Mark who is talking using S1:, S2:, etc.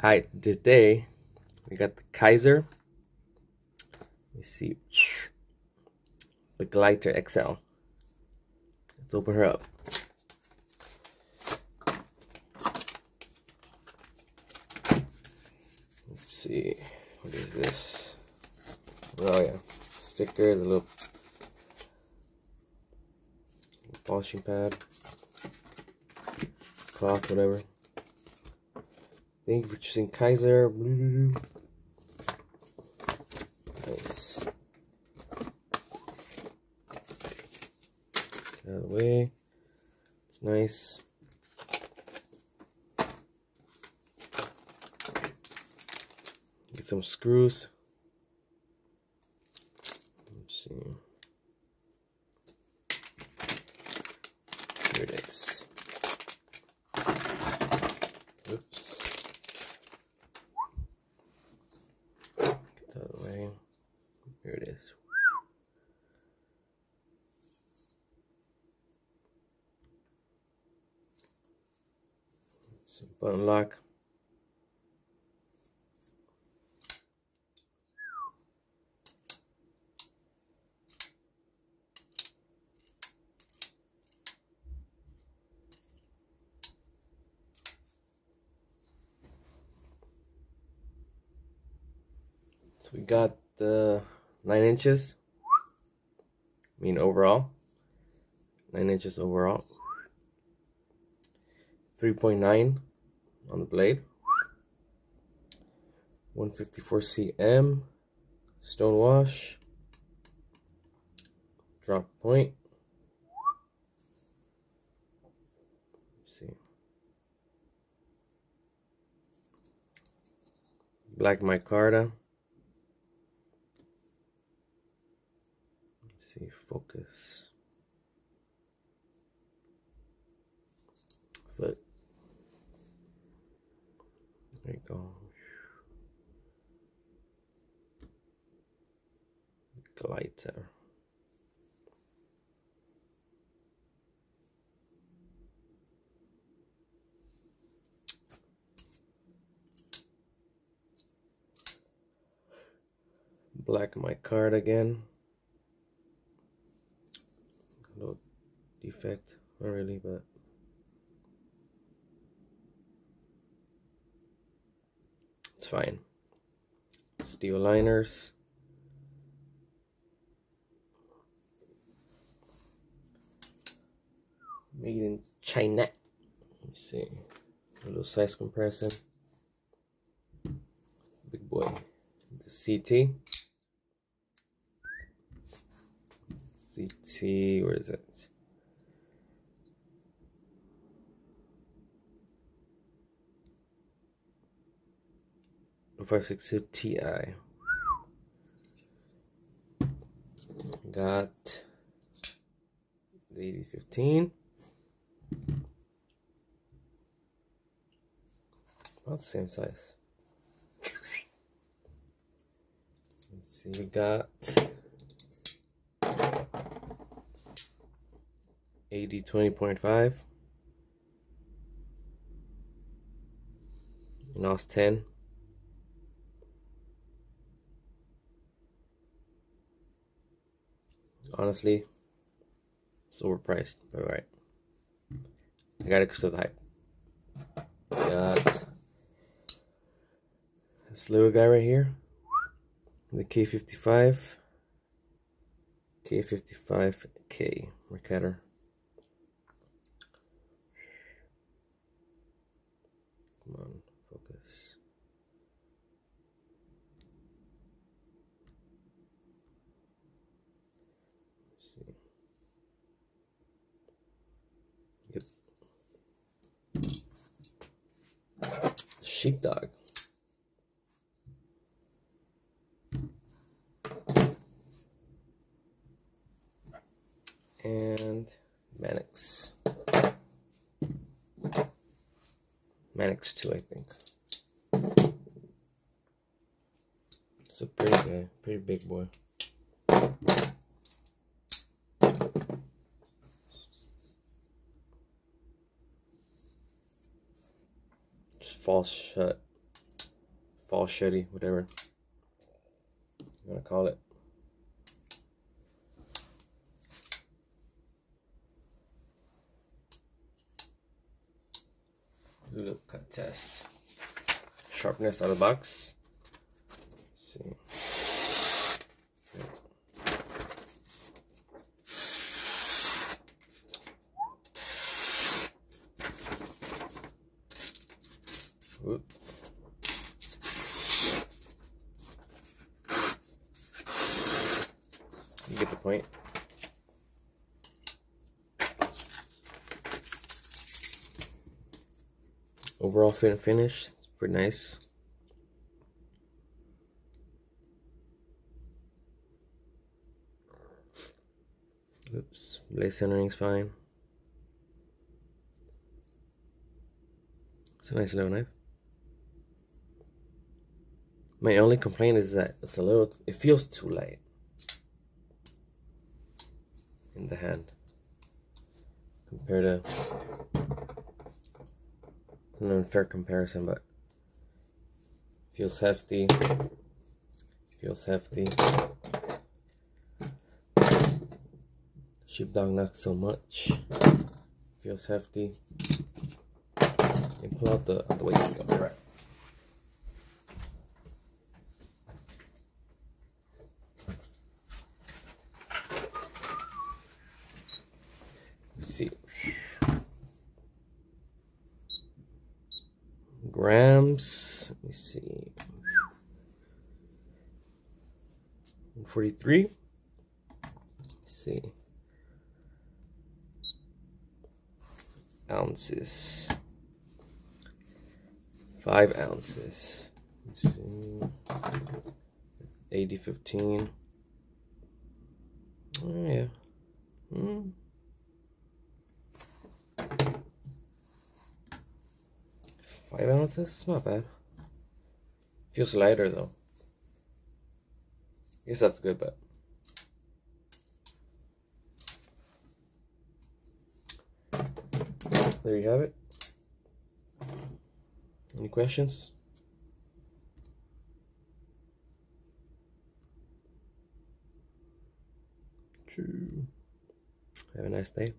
S1: Alright, today we got the Kizer. Let me see. Begleiter XL. Let's open her up. Let's see. What is this? Oh yeah. Sticker, the little washing pad. Cloth, whatever. Thank you for choosing Kizer. Nice. Out of the way. It's nice. Get some screws. Let's see. Here it is. Oops. Get that out of the way. Here it is. Some button lock. So we got the nine inches. I mean overall. Nine inches overall. 3.9 on the blade. 154CM. Stone wash. Drop point. Let's see. Black micarta. see, focus. Foot. There you go. Glider. Black micarta again. little defect, not really, but fine. Steel liners. Made in China. Let me see. A little size comparison. Big boy. The CT. CT, where is it? Two Ti. Got the eighty fifteen. About the same size. Let's see, we got AD 20.5 NOS 10 honestly it's overpriced but alright I got it because of the hype. Got this little guy right here the K55 K55K Mercator Come on, focus. Let's see. Yep. Sheepdog. And Manix. Manix 2, I think. It's a pretty guy, pretty big boy. Falls shut. false shitty, whatever you want to call it. Do the cut test. Sharpness out of the box. Let's see. You get the point. Overall fit and finish, it's pretty nice. Oops, blade centering's fine. It's a nice little knife. My only complaint is that it's a little, it feels too light in the hand compared to an unfair comparison, but feels hefty. Feels hefty. Sheepdog not so much. Feels hefty. And pull out the, out the weight scale. Right. see. Grams, let me see. 143. see. Ounces. Five ounces. see. 80 15. Oh, yeah. Hmm. Five ounces? Not bad. Feels lighter though. I guess that's good, but. There you have it. Any questions? Have a nice day.